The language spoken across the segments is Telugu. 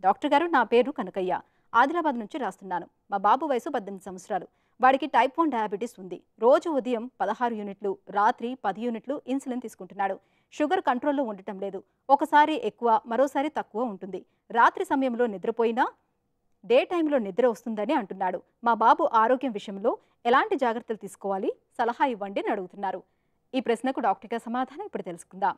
డాక్టర్ గారు నా పేరు కనకయ్య. ఆదిలాబాద్ నుంచి రాస్తున్నాను. మా బాబు వయసు పద్దెనిమిది సంవత్సరాలు. వాడికి టైప్ వన్ డయాబెటీస్ ఉంది. రోజు ఉదయం పదహారు యూనిట్లు రాత్రి పది యూనిట్లు ఇన్సులిన్ తీసుకుంటున్నాడు. షుగర్ కంట్రోల్లో ఉండటం లేదు. ఒకసారి ఎక్కువ మరోసారి తక్కువ ఉంటుంది. రాత్రి సమయంలో నిద్రపోయినా డే టైంలో నిద్ర వస్తుందని అంటున్నాడు. మా బాబు ఆరోగ్యం విషయంలో ఎలాంటి జాగ్రత్తలు తీసుకోవాలి? సలహా ఇవ్వండి అని అడుగుతున్నారు. ఈ ప్రశ్నకు డాక్టర్ గారి సమాధానం ఇప్పుడు తెలుసుకుందాం.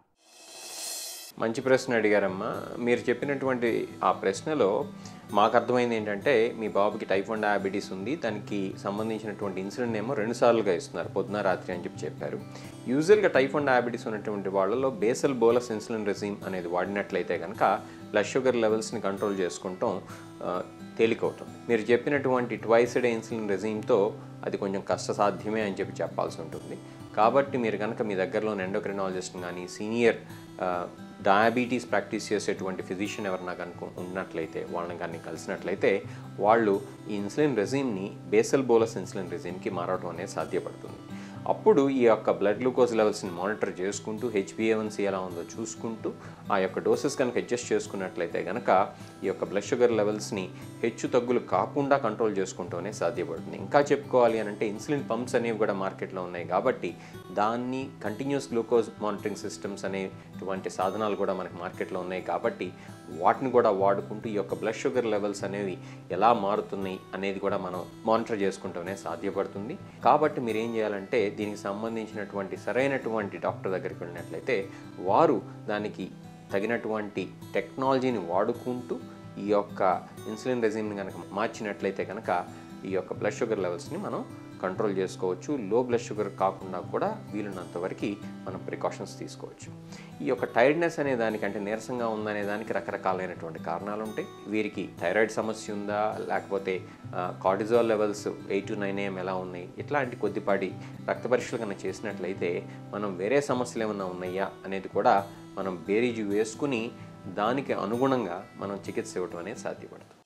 మంచి ప్రశ్న అడిగారమ్మా. మీరు చెప్పినటువంటి ఆ ప్రశ్నలో మాకు అర్థమైంది ఏంటంటే మీ బాబుకి టైప్ వన్ డయాబెటీస్ ఉంది దానికి సంబంధించినటువంటి ఇన్సులిన్ ఏమో రెండు సార్లుగా ఇస్తున్నారు పొద్దున రాత్రి అని చెప్పి చెప్పారు. యూజువల్గా టైప్ వన్ డయాబెటీస్ ఉన్నటువంటి వాళ్ళలో బేసల్ బోలస్ ఇన్సులిన్ రెజీమ్ అనేది వాడినట్లయితే కనుక బ్లడ్ షుగర్ లెవెల్స్ని కంట్రోల్ చేసుకుంటాం తేలికవుతుంది. మీరు చెప్పినటువంటి ట్వైస్ డే ఇన్సులిన్ రెజీమ్తో అది కొంచెం కష్టసాధ్యమే అని చెప్పి చెప్పాల్సి ఉంటుంది. కాబట్టి మీరు కనుక మీ దగ్గరలో ఎండోక్రినాలజిస్ట్ కానీ సీనియర్ డయాబెటీస్ ప్రాక్టీస్ చేసేటువంటి ఫిజిషియన్ ఎవరన్నా కనుక ఉన్నట్లయితే వాళ్ళని కానీ కలిసినట్లయితే వాళ్ళు ఈ ఇన్సులిన్ రెజీమ్ని బేసల్ బోలస్ ఇన్సులిన్ రెజీమ్కి మారడం అనేది సాధ్యపడుతుంది. అప్పుడు ఈ యొక్క బ్లడ్ గ్లూకోజ్ లెవెల్స్ని మానిటర్ చేసుకుంటూ హెచ్బిఏవన్సీ ఎలా ఉందో చూసుకుంటూ ఆ యొక్క డోసెస్ కనుక అడ్జస్ట్ చేసుకున్నట్లయితే కనుక ఈ యొక్క బ్లడ్ షుగర్ లెవెల్స్ని హెచ్చు తగ్గులు కాకుండా కంట్రోల్ చేసుకుంటూనే సాధ్యపడుతుంది. ఇంకా చెప్పుకోవాలి అని అంటే ఇన్సులిన్ పంప్స్ అనేవి కూడా మార్కెట్లో ఉన్నాయి కాబట్టి దాన్ని కంటిన్యూస్ గ్లూకోజ్ మానిటరింగ్ సిస్టమ్స్ అనేటువంటి సాధనాలు కూడా మనకి మార్కెట్లో ఉన్నాయి కాబట్టి వాటిని కూడా వాడుకుంటూ ఈ యొక్క బ్లడ్ షుగర్ లెవెల్స్ అనేవి ఎలా మారుతున్నాయి అనేది కూడా మనం మానిటర్ చేసుకుంటూనే సాధ్యపడుతుంది. కాబట్టి మీరు ఏం చేయాలంటే దీనికి సంబంధించినటువంటి సరైనటువంటి డాక్టర్ దగ్గరికి వెళ్ళినట్లయితే వారు దానికి తగినటువంటి టెక్నాలజీని వాడుకుంటూ ఈ యొక్క ఇన్సులిన్ రెజిమ్ని కనుక మార్చినట్లయితే కనుక ఈ యొక్క బ్లడ్ షుగర్ లెవెల్స్ని మనం కంట్రోల్ చేసుకోవచ్చు. లో బ్లడ్ షుగర్ కాకుండా కూడా వీలున్నంత వరకు మనం ప్రికాషన్స్ తీసుకోవచ్చు. ఈ యొక్క టైర్డ్నెస్ అనే దానికి అంటే నీరసంగా ఉందనే దానికి రకరకాలైనటువంటి కారణాలు ఉంటాయి వీరికి థైరాయిడ్ సమస్య ఉందా? లేకపోతే cortisol levels eight to nine AM ఎలా ఉన్నాయి? ఇట్లాంటి కొద్దిపాటి రక్త పరీక్షలు కన్నా చేసినట్లయితే మనం వేరే సమస్యలు ఏమైనా ఉన్నాయా అనేది కూడా మనం బేరీజు వేసుకుని దానికి అనుగుణంగా మనం చికిత్స ఇవ్వటం అనేది సాధ్యపడుతుంది.